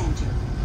Center.